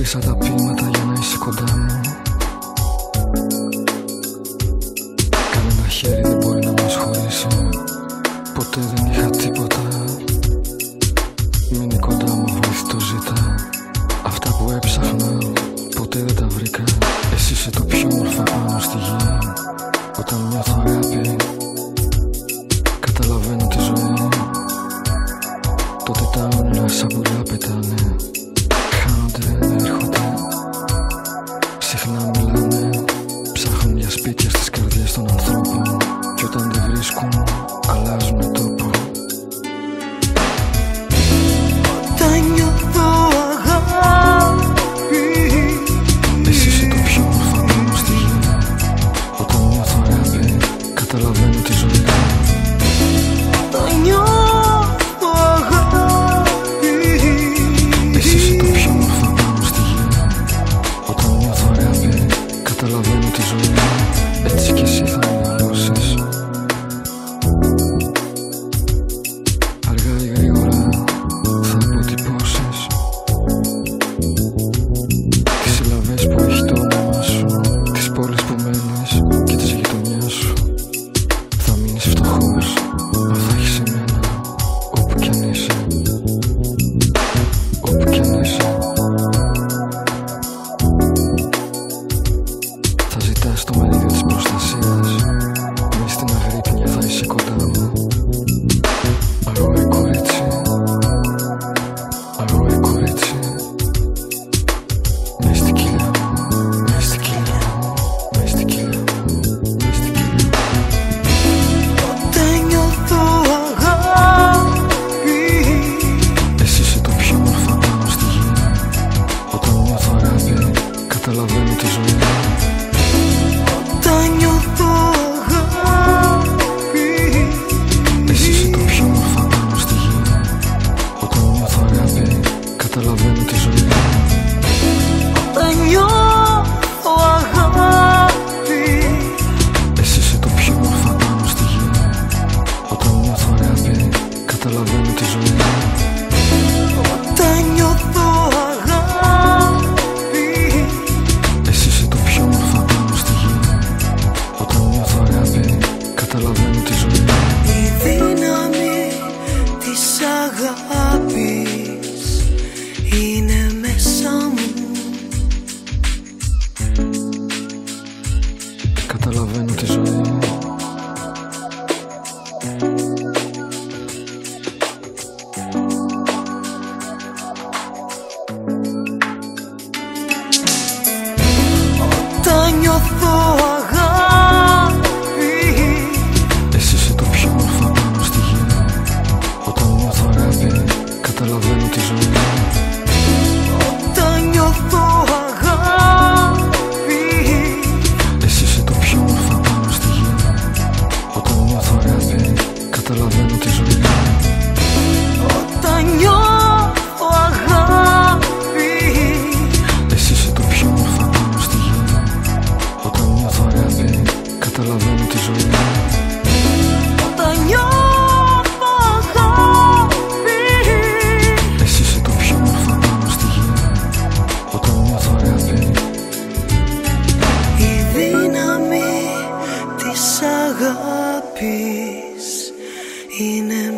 Έκλεισα τα πείματα για να είσαι κοντά μου; Κανένα χέρι δεν μπορεί να μας χωρίσει. Ποτέ δεν είχα τίποτα. Μείνει κοντά μου βοήθη το ζήτα. Αυτά που έψαχνα ποτέ δεν τα βρήκα. Εσύ είσαι το πιο όμορφο πάνω στη γη. Όταν νιώθω αγάπη Καταλαβαίνω τη ζωή Καταλαβαίνω τη ζωή Όταν νιώθω αγάπη. Εσύ είσαι το πιο όμορφο πάνω στη γη Όταν νιώθω αγάπη Καταλαβαίνω τη ζωή Έτσι κι εσύ θα μεγαλώσεις Αργά ή γρήγορα θα αποτυπώσεις. Τις συλλαβές που έχεις το Θα ζητάς το μερίδιο της προστασίας Μες στην αγρύπνια θα είσαι κοντά μου. Αγόρι κορίτσι. Αγόρι κορίτσι. Μες στην κοιλιά μου. Μες στην κοιλιά μου. Μες στην κοιλιά μου. Μες στην κοιλιά μου. Όταν νιώθω αγάπη. Εσύ είσαι το πιο όμορφο πάνω στη γη. Όταν νιώθω αγάπη Καταλαβαίνω τη ζωή Όταν νιώθω αγάπη Εσύ είσαι το πιο όμορφο πάνω στη γη Όταν νιώθω αγάπη Καταλαβαίνω τη ζωή Όταν νιώθω αγάπη. Εσύ είσαι το πιο όμορφο πάνω στη γη Όταν νιώθω αγάπη Καταλαβαίνω τη ζωή Όταν νιώθω Καταλαβαίνω τη ζωή Όταν νιώθω αγάπη. Εσύ είσαι το πιο όμορφο πάνω στη γη Όταν νιώθω αγάπη. Η δύναμη της αγάπης είναι